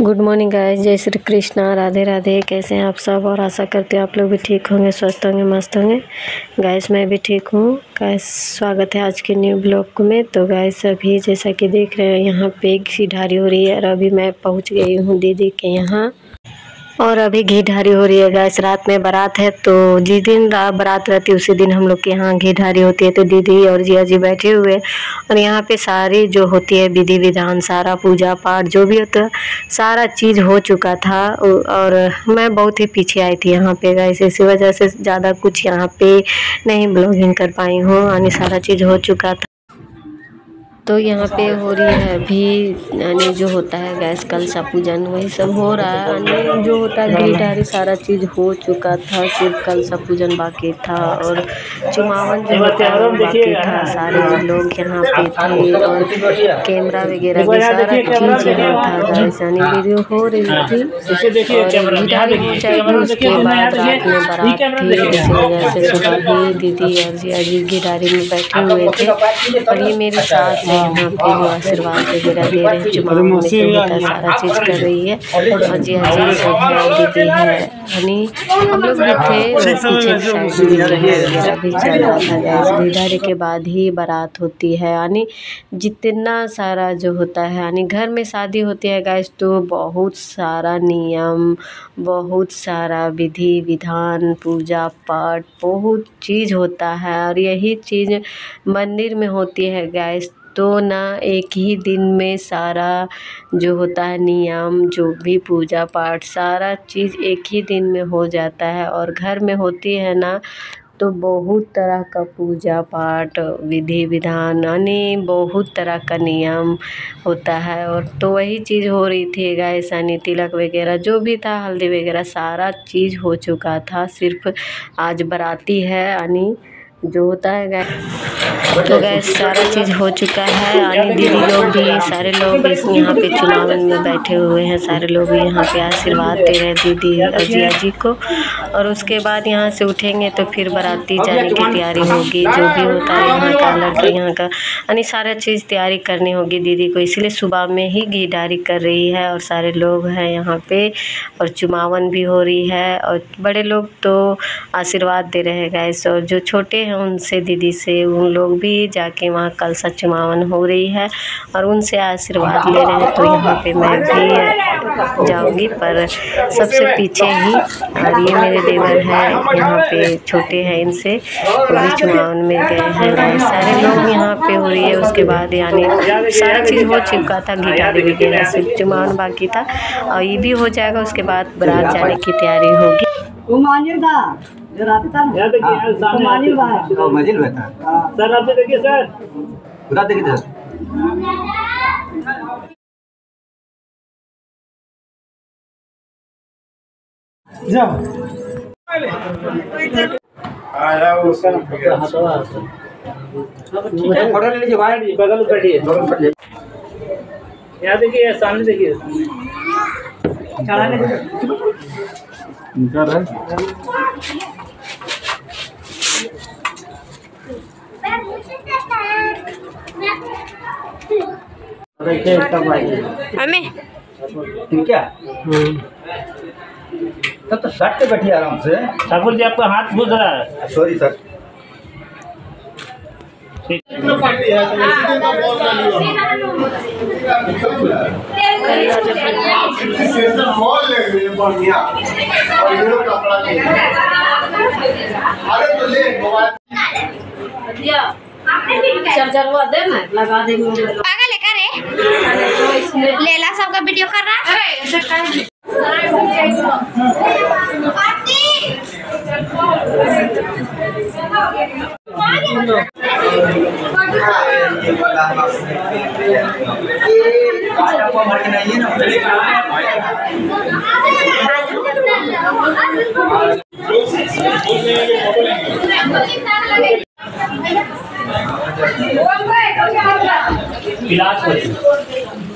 Good morning guys जय श्री कृष्णा। राधे राधे। कैसे हैं आप सब? और आशा करते हैं आप लोग भी ठीक होंगे, स्वस्थ होंगे, मस्त होंगे। गायस मैं भी ठीक हूँ। गाइस स्वागत है आज के न्यू ब्लॉग में। तो गाइस अभी जैसा कि देख रहे हैं, यहाँ पे घी ढारी हो रही है और अभी मैं पहुँच गई हूँ दीदी के यहाँ। और अभी घी ढारी हो रही है गैस रात में बारात है तो जिस दिन बारात रहती है, उसी दिन हम लोग के यहाँ घी ढारी होती है। तो दीदी और जिया जी बैठे हुए और यहाँ पे सारी जो होती है विधि विधान, सारा पूजा पाठ, जो भी होता है, सारा चीज़ हो चुका था। और मैं बहुत ही पीछे आई थी यहाँ पे गैस इसी वजह से ज़्यादा कुछ यहाँ पे नहीं ब्लॉगिंग कर पाई हूँ, यानी सारा चीज़ हो चुका था। तो यहाँ पे हो रही है अभी यानी जो होता है गैस कलशा पूजन वही सब हो रहा है। यानी जो होता है घी सारा चीज़ हो चुका था सिर्फ़ कलशा पूजन बाकी था और चुमावन जो होता है बाकी था। सारे लोग यहाँ पे थे और कैमरा वगैरह भी सारा चीज़ यहाँ था गैस यानी वीडियो हो रही थी। और घी हो जाएगी उसके बाद रात में बारात थी इसी वजह से सुबह ही दीदी और जी घी में बैठे हुए थे। और ये मेरे साथ है यहाँ पे जो आशीर्वाद वगैरह दे रहे हैं चुमाव में होता सारा चीज़ कर रही है। और जी हाँ जी सब है दीदी है यानी हम लोग भी थे और वगैरह भी चल रहा था गैस खरीदारी के बाद ही बारात होती है। यानी जितना सारा जो होता है यानी घर में शादी होती है गैस तो बहुत सारा नियम बहुत सारा विधि विधान पूजा पाठ बहुत चीज़ होता है। और यही चीज़ मंदिर में होती है गैस तो ना एक ही दिन में सारा जो होता है नियम, जो भी पूजा पाठ, सारा चीज़ एक ही दिन में हो जाता है। और घर में होती है ना तो बहुत तरह का पूजा पाठ, विधि विधान, यानी बहुत तरह का नियम होता है। और तो वही चीज़ हो रही थी गाय यानी तिलक वगैरह, जो भी था, हल्दी वगैरह, सारा चीज़ हो चुका था। सिर्फ़ आज बराती है, यानी जो होता है गैस तो गैस सारा चीज़ हो चुका है। और दीदी लोग भी, सारे लोग यहाँ पे चुनाव में बैठे हुए हैं। सारे लोग यहाँ पे आशीर्वाद दे रहे हैं दीदी और जिया जी को। और उसके बाद यहाँ से उठेंगे तो फिर बाराती जाने की तैयारी होगी जो भी होता है यहाँ का लड़के यहाँ का। यानी सारा चीज़ तैयारी करनी होगी दीदी को इसलिए सुबह में ही घीडारी कर रही है और सारे लोग हैं यहाँ पे और चुमावन भी हो रही है और बड़े लोग तो आशीर्वाद दे रहे हैं गैस और जो छोटे हैं उनसे दीदी से उन लोग भी जाके वहाँ कल सा चुमावन हो रही है और उनसे आशीर्वाद ले रहे हैं तो यहाँ पे मैं भी जाऊँगी पर सबसे पीछे ही और ये मेरे देवर हैं यहाँ पे छोटे हैं इनसे। वो भी चुमावन में गए हैं बहुत सारे लोग यहाँ पे हो रही है उसके बाद यानी सारा चीज़ हो चुका था गिटारी वगैरह सिर्फ़ चुमावन बाकी था। और ये भी हो जाएगा उसके बाद बारात जाने की तैयारी होगी। जो हाँ, तो हाँ। सर जाओ। बगल बैठिए यहाँ देखिए सामने देखिए ले है तब तो शर्ट पे बैठिए आराम से। ठाकुर जी आपका हाथ घुस रहा है। सॉरी सर तो दे ना लगा देंगे। पागल है करे लेला सबका वीडियो कर रहा है? Pilates.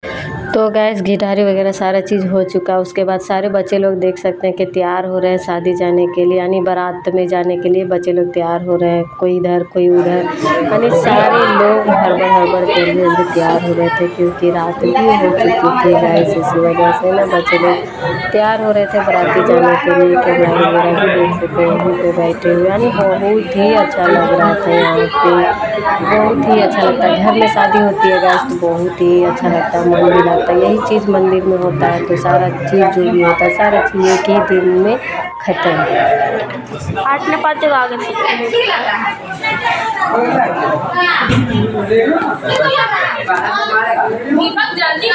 तो गैस गिटारी वगैरह सारा चीज़ हो चुका है उसके बाद सारे बच्चे लोग देख सकते हैं कि तैयार हो रहे हैं शादी जाने के लिए, यानी बारात में जाने के लिए बच्चे लोग तैयार हो रहे हैं, कोई इधर, कोई उधर। यानी सारे लोग हड़बड़ हड़बड़ के लिए तैयार हो रहे थे, क्योंकि रात भी हो चुकी थी गैस इसी वजह से ना बच्चे लोग तैयार हो रहे थे बाराती जाने के लिए कैमरा वगैरह भी देख सकते हैं पे बैठे हुए। यानी बहुत ही अच्छा लग रहा था यहाँ पे, बहुत ही अच्छा लगता है। घर में शादी होती है गैस तो बहुत ही अच्छा लगता है, मन भी लगता है। यही चीज़ मंदिर में होता है तो सारा चीज़ जो भी होता है सारा चीज़ एक ही दिन में ख़त्म। आठ ने पाते आगे दीपक जल्दी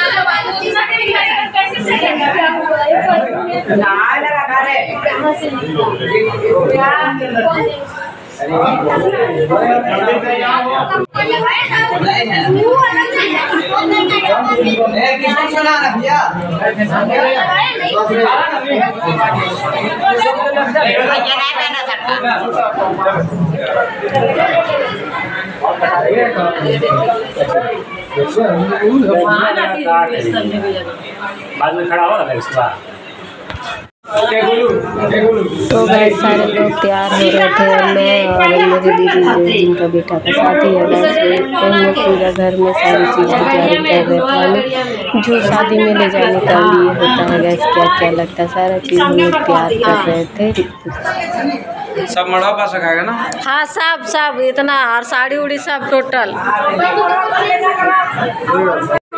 बाद में खड़ा होगा ना उसके बाद। तो गैस सारे लोग तैयार हो रहे थे मैं और मेरी दीदी जो जिनका बेटा का शादी है वो हम लोग पूरा घर में सारी चीज़ की तैयारी कर रहे थे। हमें जो शादी में ले जाने का लिए होता है गैस क्या क्या लगता है सारा चीज़ हम लोग तैयार कर रहे थे। सब मड़वा पास रखाएगा ना? हाँ सब सब इतना और साड़ी उड़ी सब टोटल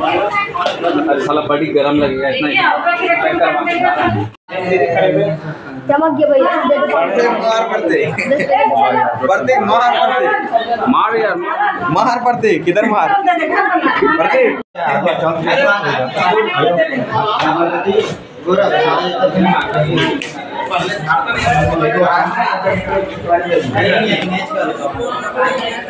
साला बड़ी गरम लगेगा इतना चमक गया भैया मार पड़ते। पड़ते मार पड़ते। मार यार। मार पड़ते किधर मार? काला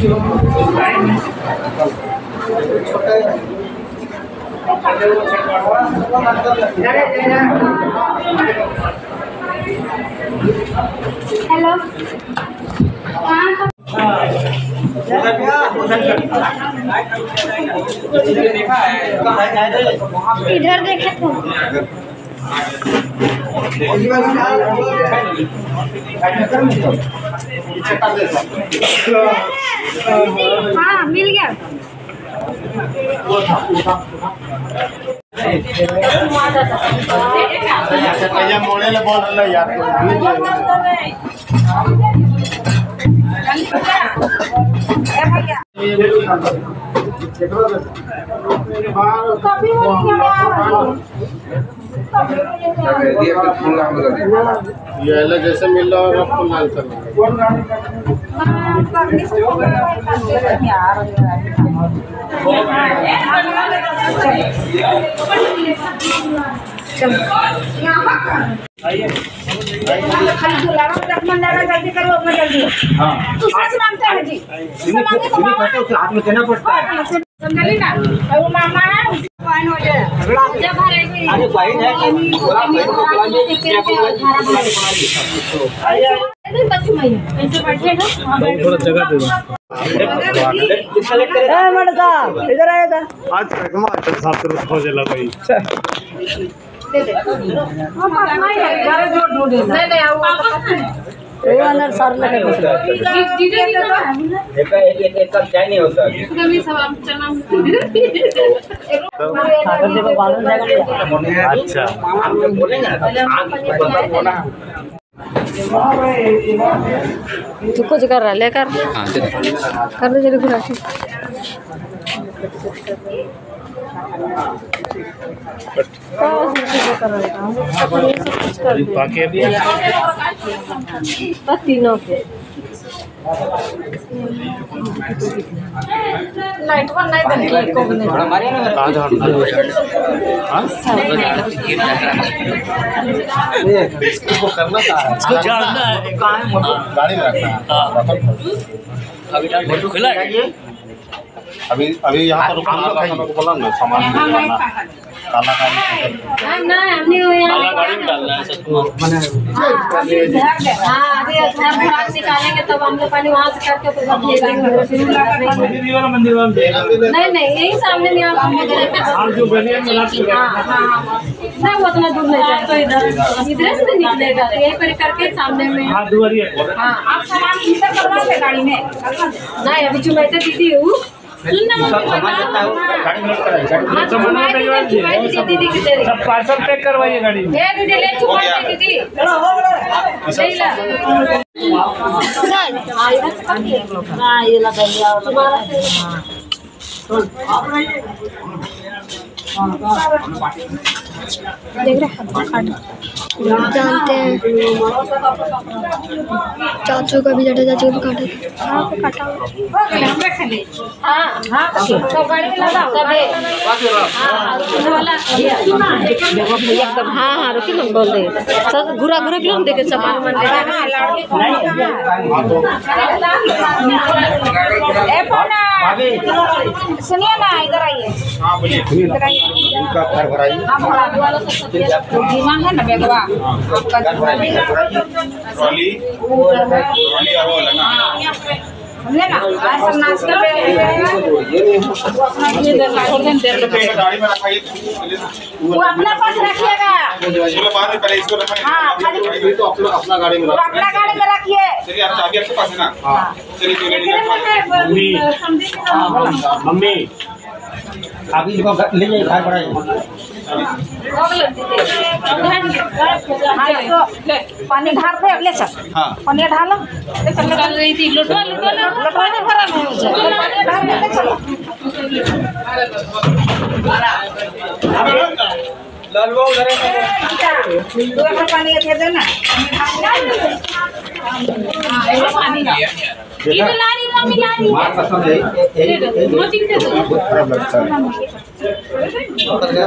हेलो इधर देखे तो। हाँ। मिल गया जैसे मिल रहा होगा आपको लाल कलर जल्दी करो अपना जल्दी दूसरा से मांगते हैं। मांगे तो मामा हाथ में देना पड़ता है। समझली ना और वो मामा है। उसको कौन हो। जाए जब भरेगी अरे बहन है बोला बहन को बुलाइए। क्या बच्ची मैया ऐसे बैठे ना थोड़ा जगह दे आज साफ़ कर हो जाला भाई नहीं नहीं वो अंदर सर लगे दीदी एक एक एक कप चाय नहीं होता। कभी सब आप चना अच्छा। तू कुछ कर रहा लेकर। कर दे जल्दी घुरा के बाकी अभी तीनों के। लाइट वन नहीं देंगे को नहीं कहाँ झाड़ इसको करना था इसको झाड़ना है। गाड़ी में रखना अभी खुला है। अभी अभी यहाँ पर रुकना था को बोला ना सामान निकालना काला गाड़ी नहीं हमने काला गाड़ी में। डालना है हाँ भरा निकालेंगे तब हम लोग पहले वहाँ से करके तो सब भेजेंगे मंदिर वाला मंदिर वाला नहीं नहीं यही सामने में आप हैं हाँ हाँ। वो उतना दूर नहीं जाए तो इधर। इधर से नहीं निकलेगा तो यहीं पर करके सामने में हाथ दुआरी है हाँ आप सामान भीतर करवा ले गाड़ी में। नहीं अभी चुमाते दीदी हूँ सब पार्सल पैक करवाइए गाड़ी ये देख रहे जानते हैं। चाचू का भी जटे चाचू को काटे हाँ हाँ तो लगा है हाँ हाँ हाँ बोल रहे सब घुरा घुरा के देखे सामान मन सुनिए ना इधर आइए। इधर आइए। उनका घर भराई है। ना बेगवा? ट्रॉली ट्रॉली और वो लगा। हमने सब नाच कर अपना ये गाड़ी में रखाइए वो अपना पास रखिएगा। चलो बाद में पहले इसको रखा। हाँ, खाली- तो अपना अपना गाड़ी में वो अपना गाड़ी में रखिए। चलिए आप चाबी आपके पास है ना हाँ। चलिए तो रेडी मम्मी। मम्मी। अभी इसको ले जाइए घर पर हाँ पानी ढाल दे ले सर हाँ। पानी ढालो। ले रही थी लुटवा लुटवा लुटवा नहीं भरा नहीं हो जाए। पानी ढाल दे ले चलो लाल बाबू उधर दो एकड़ पानी थे दे ना हाँ एगो पानी ये लारी मम्मी लारी मार कसम है। मोची दे दो बहुत है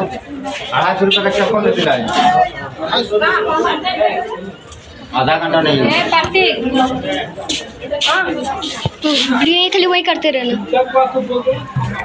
सौ रुपये का चप्पल लेते लाए आधा घंटा नहीं कार्तिक तो ये खाली वही करते रहना।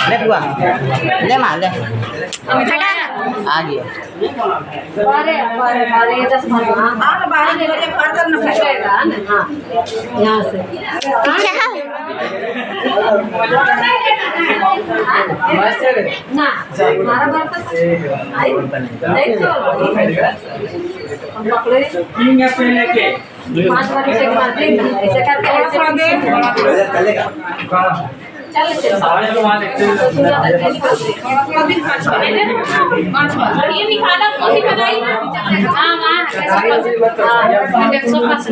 ले बुआ ले मार ले आ गया अरे अरे अरे ये दस मार और बाहर निकल के बर्तन न फटेगा हाँ यहाँ से क्या ना हमारा बर्तन तो बार से हैं ऐसे करके चल चल ये भी खाना कौन बनाई हाँ हाँ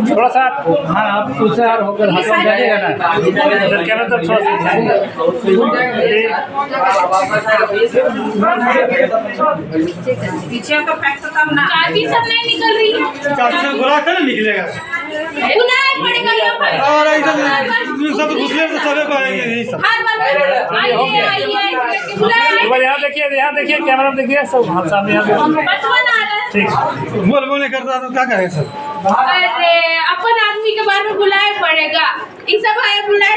थोड़ा सा हाँ आप तुषार होकर में डालिएगा ना तो क्या ना तो सब नहीं निकल रही है चाचा बुला कर निकलेगा और सब घुसले तो सबे पाएँगे यही सब। देखिए यहाँ देखिए कैमरा देखिए सब हाँ सामने यहाँ ठीक। बोल बोले करता तो क्या करें सर? अपन आदमी के बारे में बुलाए पड़ेगा। ये सब आए बुलाए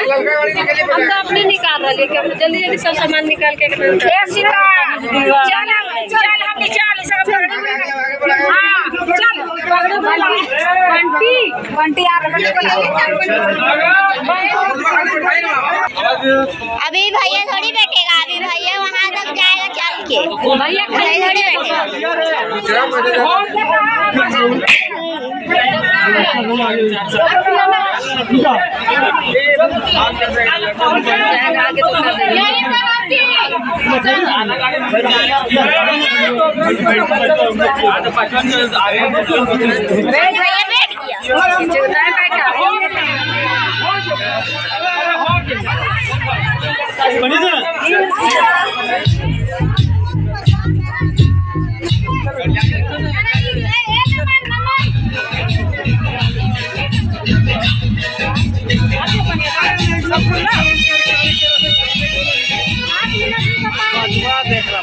हम तो अपने निकाल रहे लेकिन हम जल्दी जल्दी सब सामान निकाल के चल चल हम चल सब हाँ चल बंटी बंटी आ अभी भैया थोड़ी बैठेगा अभी भैया वहाँ तक जाएगा चल के। भैया भैया थोड़ी बैठेगा। यही सब देख रहा